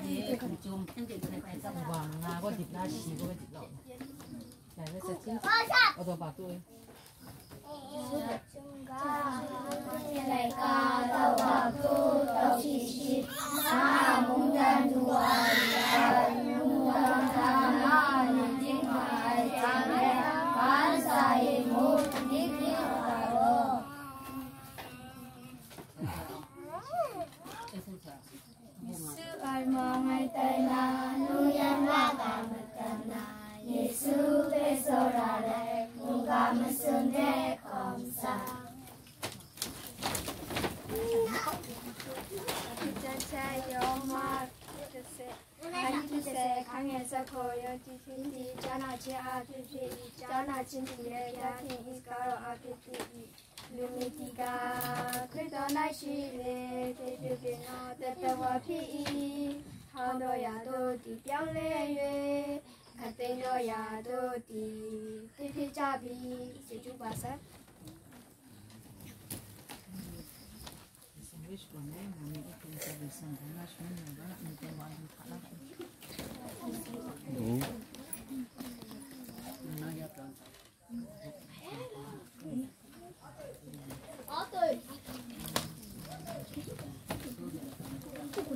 你唔，我同。 Yesu ay mga tana, nuyan waka matana. Yesu besorare, muka masunde komsa. 하나님께서 강에서 보여주신 전하지 아들이 전하신 뒤에 야긴 이스가로 아들이 루미티가 그도 날씨를 သောတတဝဖြစ်၏ဟောင်းတော်ရာတို့သည်ပြောင်းလဲ၍အသိတော်ရာတို့သည်ဖြစ်ဖြစ်ကြပြီစေတုပါဆန်ဒီစံရွှေရှင်နဲ့မင်းအပြင်ကစံကနာရှင်နဲ့ဗာအမြဲ